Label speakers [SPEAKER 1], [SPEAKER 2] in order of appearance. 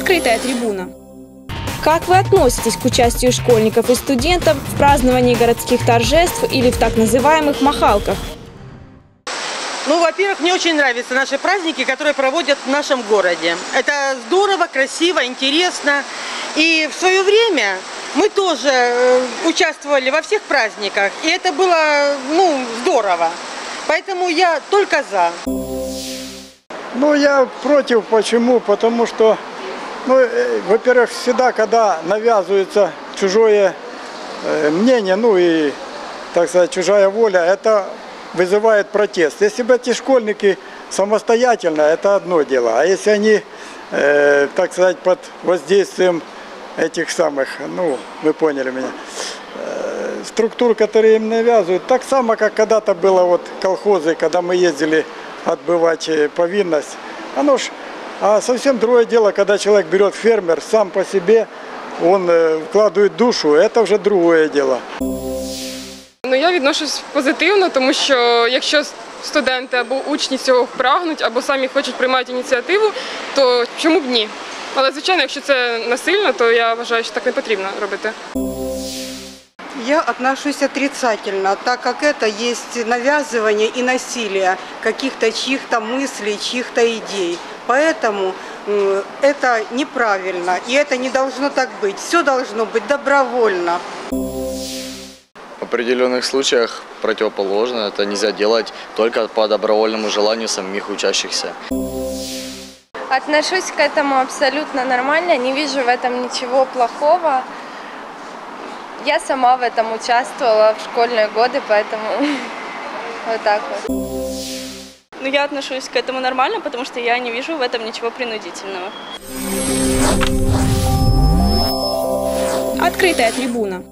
[SPEAKER 1] Открытая трибуна. Как вы относитесь к участию школьников и студентов в праздновании городских торжеств или в так называемых махалках?
[SPEAKER 2] Ну, во-первых, мне очень нравятся наши праздники, которые проводят в нашем городе. Это здорово, красиво, интересно. И в свое время мы тоже э, участвовали во всех праздниках, и это было, ну, здорово. Поэтому я только за.
[SPEAKER 3] Ну, я против. Почему? Потому что, ну, э, во-первых, всегда, когда навязывается чужое э, мнение, ну и, так сказать, чужая воля, это вызывает протест. Если бы эти школьники самостоятельно, это одно дело. А если они, э, так сказать, под воздействием этих самых, ну, вы поняли меня, э, структур, которые им навязывают, так само, как когда-то было вот колхозы, когда мы ездили отбывать э, повинность, оно ж, а совсем другое дело, когда человек берет фермер сам по себе, он э, вкладывает душу, это вже другое дело.
[SPEAKER 4] Ну я відношусь позитивно, тому що якщо студенти або учні цього прагнуть, або самі хочуть приймати ініціативу, то чому б ні? Але звичайно, якщо це насильно, то я вважаю, що так не потрібно робити.
[SPEAKER 5] Я отношусь отрицательно, так как это есть навязывание и насилие каких-то чьих-то мыслей, чьих-то идей. Поэтому это неправильно, и это не должно так быть. Все должно быть добровольно.
[SPEAKER 6] В определенных случаях противоположно. Это нельзя делать только по добровольному желанию самих учащихся.
[SPEAKER 7] Отношусь к этому абсолютно нормально, не вижу в этом ничего плохого. Я сама в этом участвовала в школьные годы, поэтому вот так вот.
[SPEAKER 8] Ну, я отношусь к этому нормально, потому что я не вижу в этом ничего принудительного.
[SPEAKER 1] Открытая трибуна.